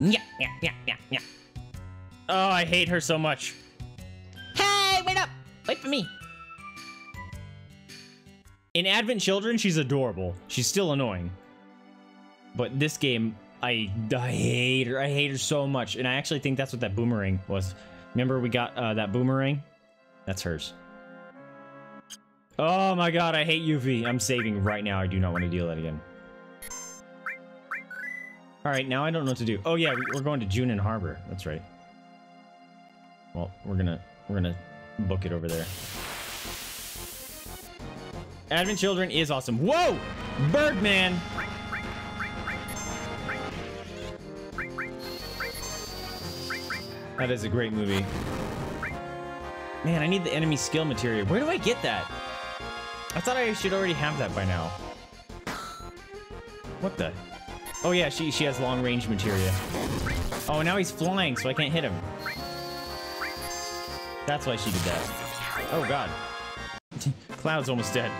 Yeah, yeah, yeah, yeah, yeah. Oh, I hate her so much. Hey, wait up! Wait for me. In Advent Children, she's adorable. She's still annoying. But this game, I, I hate her. I hate her so much. And I actually think that's what that boomerang was. Remember we got uh, that boomerang? That's hers. Oh my god, I hate Yuffie. I'm saving right now. I do not want to deal that again. Alright, now I don't know what to do. Oh yeah, we're going to Junon Harbor. That's right. Well, we're gonna we're gonna book it over there. Advent Children is awesome. Whoa! Birdman! That is a great movie. Man, I need the enemy skill material. Where do I get that? I thought I should already have that by now. What the? Oh yeah, she, she has long range materia. Oh, now he's flying, so I can't hit him. That's why she did that. Oh god. Cloud's almost dead.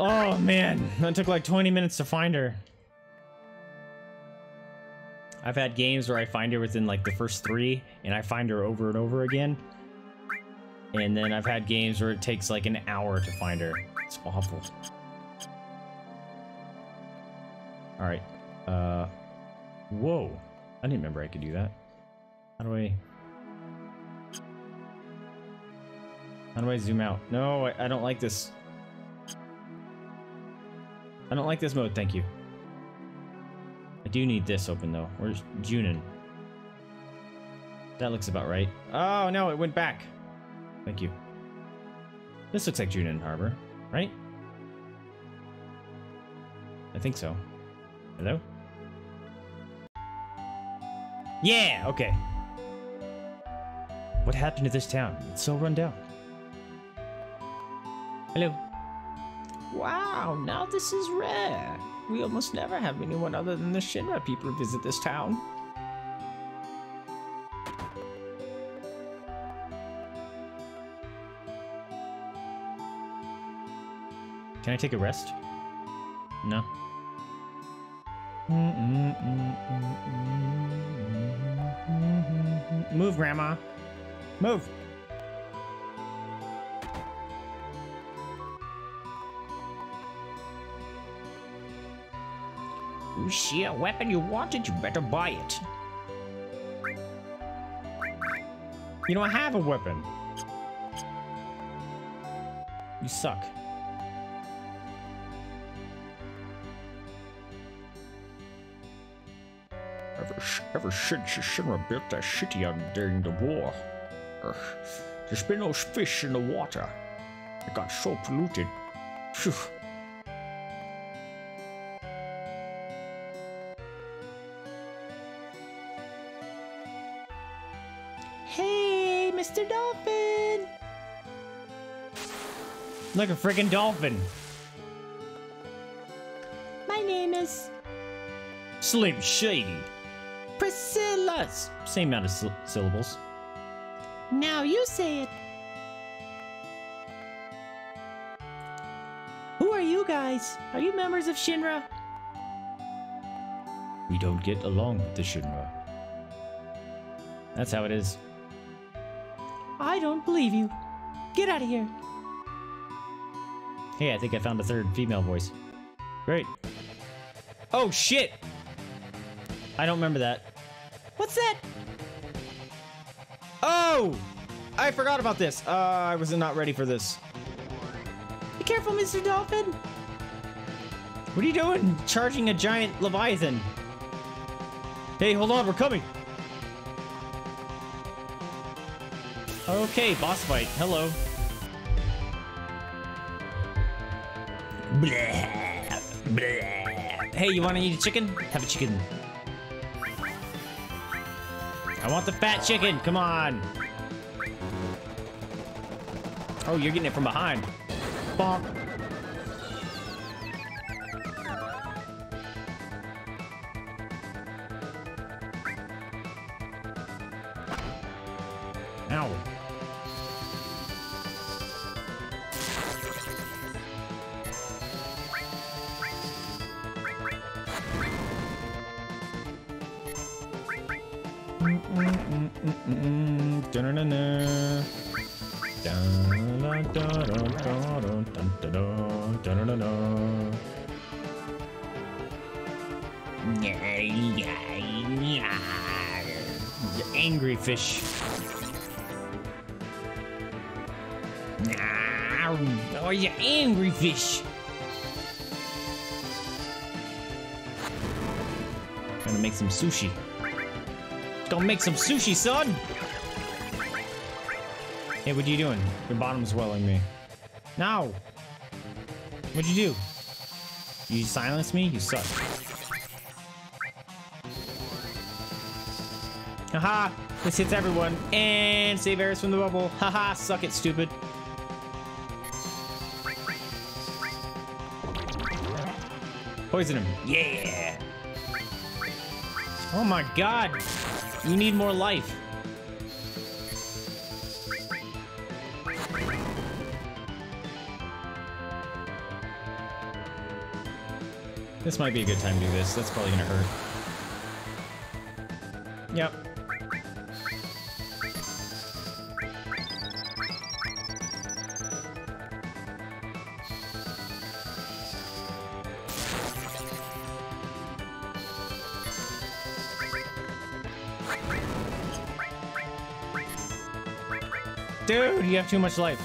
Oh man, that took like 20 minutes to find her. I've had games where I find her within like the first three, and I find her over and over again. And then I've had games where it takes like an hour to find her. It's awful. Alright. Uh, whoa. I didn't remember I could do that. How do I... How do I zoom out? No, I, I don't like this. I don't like this mode, thank you. I do need this open though. Where's Junon? That looks about right. Oh no, it went back. Thank you. This looks like Junon Harbor, right? I think so. Hello? Yeah, okay. What happened to this town? It's so run down. Hello. Wow, now this is rare. We almost never have anyone other than the Shinra people visit this town. Can I take a rest? No. Move, Grandma. Move. You see a weapon you wanted, you better buy it. You don't have a weapon. You suck. Ever, ever since Shinra built that city on during the war, uh, there's been no fish in the water. It got so polluted. Phew. Hey, Mr. Dolphin! Like a freaking dolphin. My name is Slim Shady. Priscilla. S- uh, Same amount of syl- syllables. Now you say it. Who are you guys? Are you members of Shinra? We don't get along with the Shinra. That's how it is. I don't believe you. Get out of here. Hey, I think I found a third female voice. Great. Oh, shit! I don't remember that. What's that? Oh! I forgot about this. Uh, I was not ready for this. Be careful, Mr. Dolphin. What are you doing? Charging a giant Leviathan. Hey, hold on, we're coming. Okay, boss fight. Hello. Blah, blah. Hey, you want to eat a chicken? Have a chicken. I want the fat chicken. Come on. Oh, you're getting it from behind. Bonk. Angry fish. Oh, you angry fish. Gonna make some sushi. Gonna make some sushi, son! Hey, what are you doing? Your bottom's swelling me. No! What'd you do? You silenced me? You suck. Haha! This hits everyone. And save Aeris from the bubble. Haha, suck it, stupid. Poison him. Yeah! Oh my god! You need more life. This might be a good time to do this. That's probably gonna hurt. Yep. Dude, you have too much life.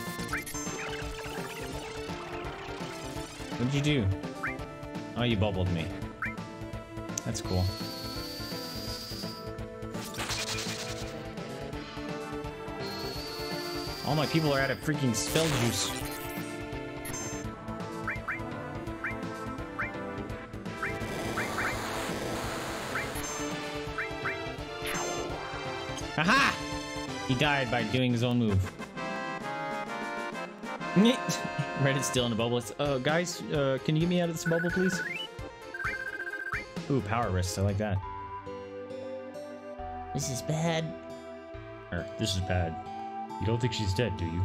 What'd you do? Oh, you bubbled me. That's cool. All my people are out of freaking spell juice. Aha! He died by doing his own move. Reddit's still in the bubble. It's, uh, guys, uh, can you get me out of this bubble, please? Ooh, power wrist. I like that. This is bad. Or, this is bad. You don't think she's dead, do you?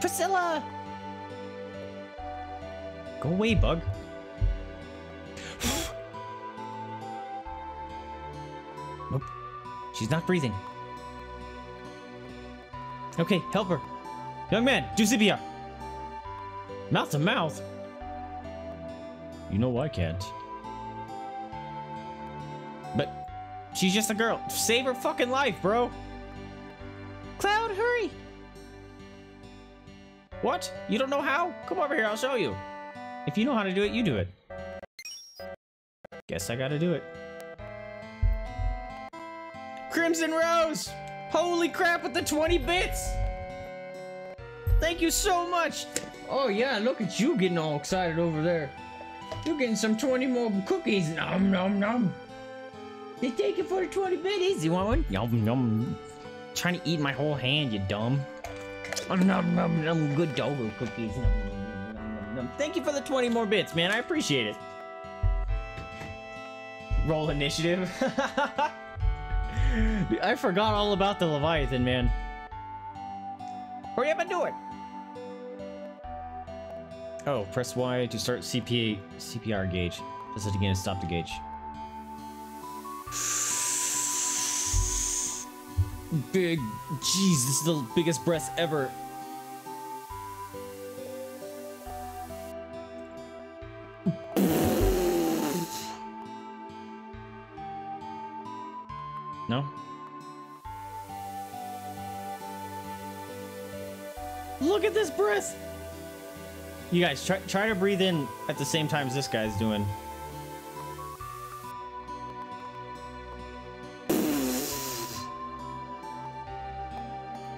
Priscilla! Go away, bug. She's not breathing. Okay, help her. Young man, do CPR. Mouth to mouth. You know I can't. But she's just a girl. Save her fucking life, bro. Cloud, hurry. What? You don't know how? Come over here, I'll show you. If you know how to do it, you do it. Guess I gotta do it. Crimson Rose! Holy crap with the 20 bits! Thank you so much! Oh yeah, look at you getting all excited over there. You're getting some 20 more cookies. Nom nom nom. They take it for the 20 bits. You want one? Yum yum. Trying to eat my whole hand, you dumb. Nom nom nom. Good doggo cookies. Nom, nom, nom, nom. Thank you for the 20 more bits, man. I appreciate it. Roll initiative. I forgot all about the Leviathan, man. Hurry up and do it. Oh, press Y to start CPA, CPR gauge. Press it again to stop the gauge. Big, jeez, this is the biggest breath ever. You guys, try, try to breathe in at the same time as this guy's doing.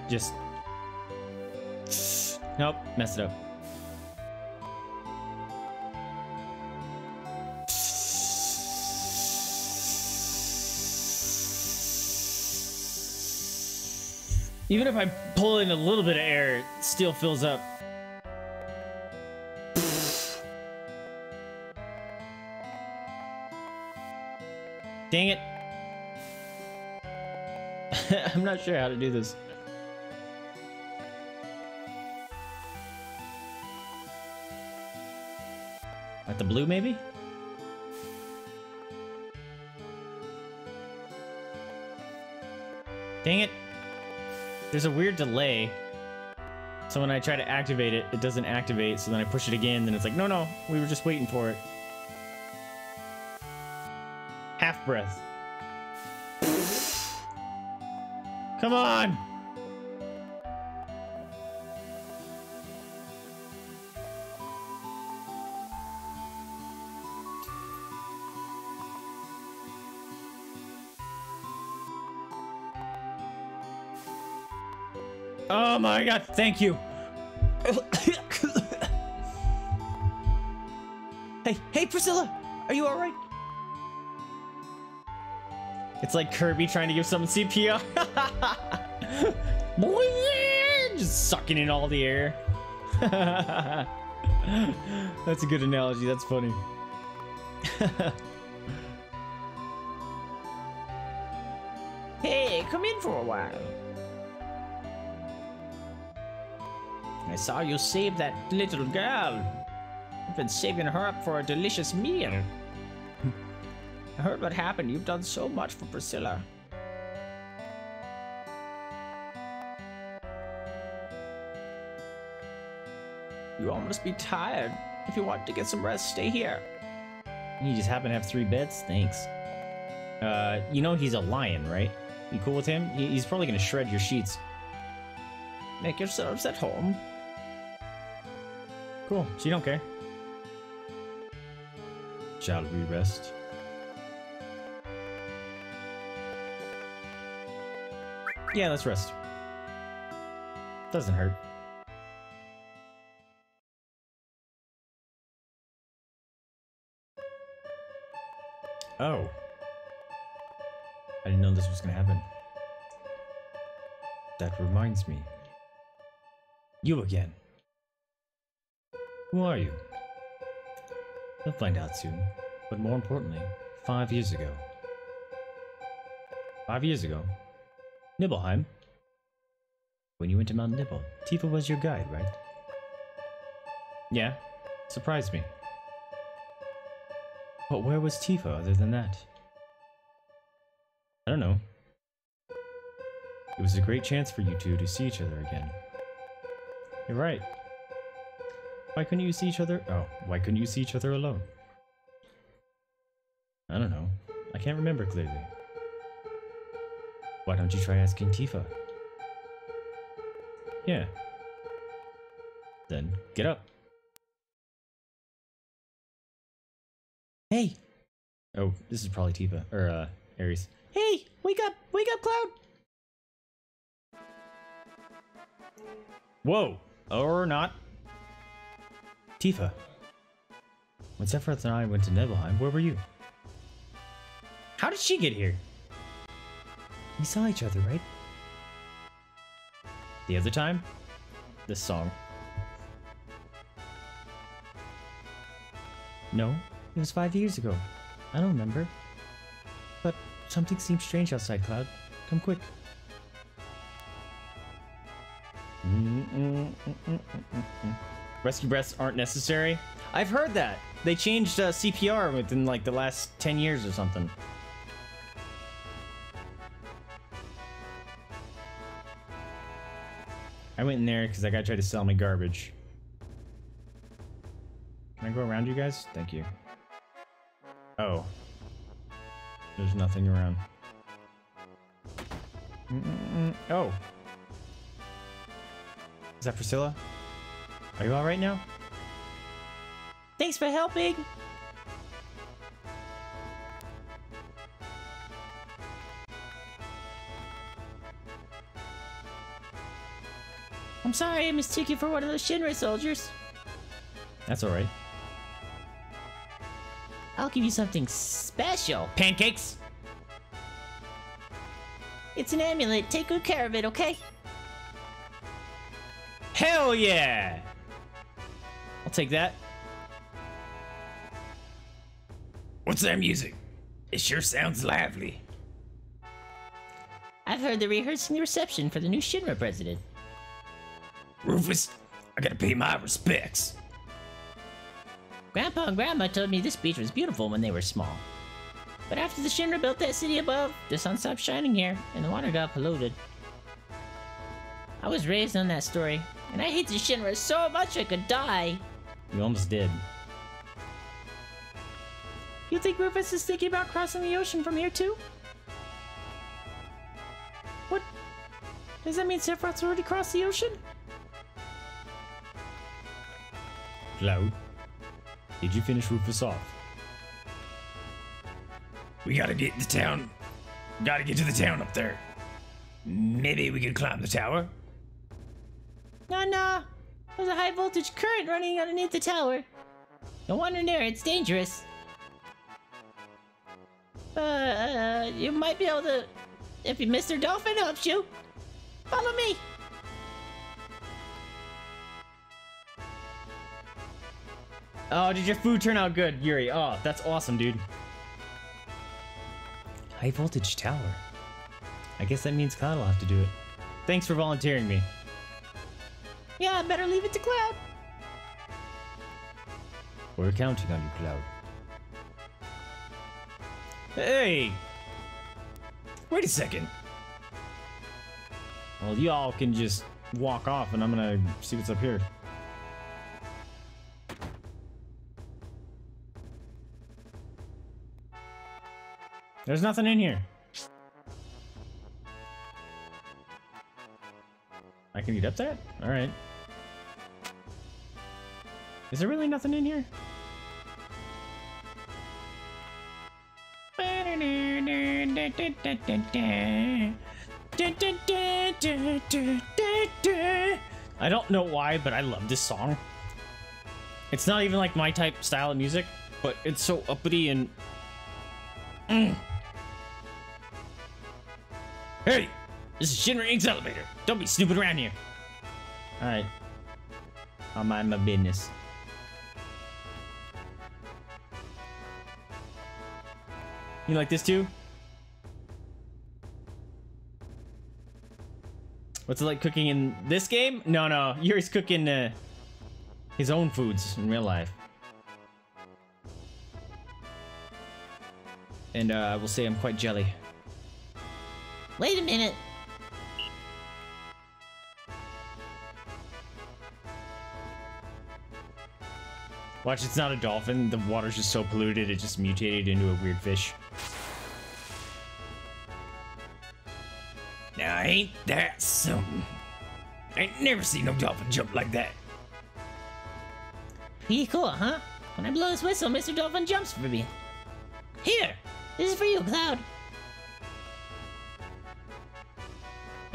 Just... Nope, mess it up. Even if I pull in a little bit of air, it still fills up. Dang it. I'm not sure how to do this. Like the blue, maybe? Dang it. There's a weird delay. So when I try to activate it, it doesn't activate. So then I push it again. Then it's like, no, no, we were just waiting for it. Breath. Come on! Oh my god, thank you. hey, hey Priscilla, are you alright? It's like Kirby trying to give someone CPR. Just sucking in all the air. That's a good analogy, that's funny. hey, come in for a while. I saw you save that little girl. I've been saving her up for a delicious meal. I heard what happened. You've done so much for Priscilla. You all must be tired. If you want to get some rest, stay here. You just happen to have three beds? Thanks. Uh, you know he's a lion, right? You cool with him? He's probably gonna shred your sheets. Make yourselves at home. Cool. She don't care. Shall we rest? Yeah, let's rest. Doesn't hurt. Oh. I didn't know this was gonna happen. That reminds me. You again. Who are you? You'll find out soon. But more importantly, five years ago. Five years ago? Nibelheim? When you went to Mount Nibel, Tifa was your guide, right? Yeah, surprised me. But where was Tifa other than that? I don't know. It was a great chance for you two to see each other again. You're right. Why couldn't you see each other? Oh, why couldn't you see each other alone? I don't know. I can't remember clearly. Why don't you try asking Tifa? Yeah. Then get up. Hey. Oh, this is probably Tifa or uh Aeris. Hey, wake up, wake up, Cloud. Whoa, or not. Tifa. When Sephiroth and I went to Nibelheim, where were you? How did she get here? We saw each other, right? The other time? This song. No, it was five years ago. I don't remember. But something seems strange outside, Cloud. Come quick. Rescue breaths aren't necessary. I've heard that. They changed uh, CPR within like the last 10 years or something. I went in there because that guy tried to sell me garbage. Can I go around you guys? Thank you. Oh. There's nothing around. Mm -mm -mm. Oh. Is that Priscilla? Are you alright now? Thanks for helping! I'm sorry I mistook you for one of those Shinra soldiers. That's alright. I'll give you something special. Pancakes? It's an amulet. Take good care of it, okay? Hell yeah! I'll take that. What's that music? It sure sounds lively. I've heard they're rehearsing the reception for the new Shinra president. Rufus, I gotta pay my respects. Grandpa and Grandma told me this beach was beautiful when they were small. But after the Shinra built that city above, the sun stopped shining here, and the water got polluted. I was raised on that story, and I hate the Shinra so much I could die. You almost did. You think Rufus is thinking about crossing the ocean from here too? What? Does that mean Sephiroth's already crossed the ocean? Cloud, did you finish Rufus off? We gotta get to the town. Gotta get to the town up there. Maybe we can climb the tower. No, no. There's a high voltage current running underneath the tower. Don't wander near, it's dangerous. Uh, uh, you might be able to... If you Mr. Dolphin helps you. Follow me. Oh, did your food turn out good, Yuri? Oh, that's awesome, dude. High voltage tower. I guess that means Cloud will have to do it. Thanks for volunteering me. Yeah, better leave it to Cloud. We're counting on you, Cloud. Hey! Wait a second. Well, y'all can just walk off and I'm gonna see what's up here. There's nothing in here. I can eat up that? Alright. Is there really nothing in here? I don't know why, but I love this song. It's not even like my type style of music, but it's so uppity and. Mm. Hey! This is Shinra Inc.'s elevator. Don't be snooping around here. Alright. I'll mind my business. You like this too? What's it like cooking in this game? No, no. Yuri's cooking uh, his own foods in real life. And uh, I will say I'm quite jelly. Wait a minute. Watch, it's not a dolphin. The water's just so polluted, it just mutated into a weird fish. Now, ain't that something? I ain't never seen no dolphin jump like that. Pretty cool, huh? When I blow this whistle, Mr. Dolphin jumps for me. Here, this is for you, Cloud.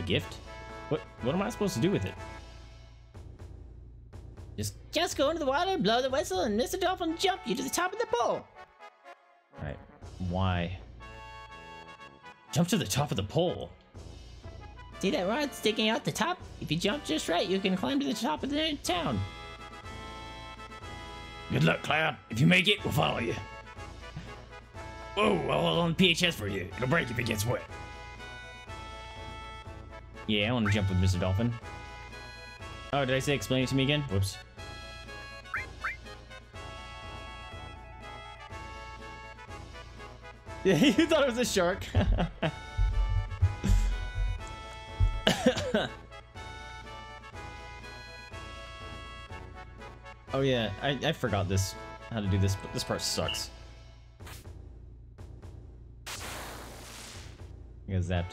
Gift? What what am I supposed to do with it? Just, just go into the water, blow the whistle, and Mr. Dolphin will jump you to the top of the pole. Alright, why? Jump to the top of the pole. See that rod sticking out the top? If you jump just right, you can climb to the top of the town. Good luck, Cloud. If you make it, we'll follow you. Whoa, I'll hold on PHS for you. It'll break if it gets wet. Yeah, I want to jump with Mr. Dolphin. Oh, did I say explain it to me again? Whoops. Yeah, you thought it was a shark. oh yeah, I, I forgot this, how to do this, but this part sucks. I got zapped.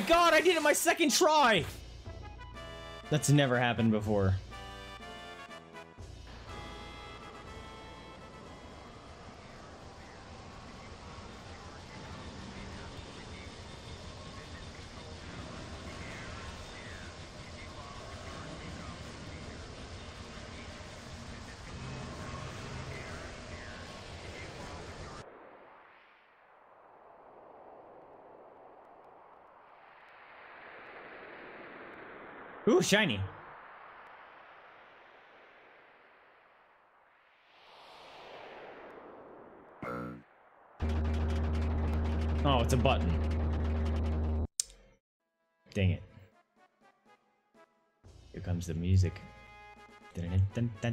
My god, I did it my second try! That's never happened before. Ooh, shiny. Oh, it's a button. Dang it. Here comes the music. Dun -dun -dun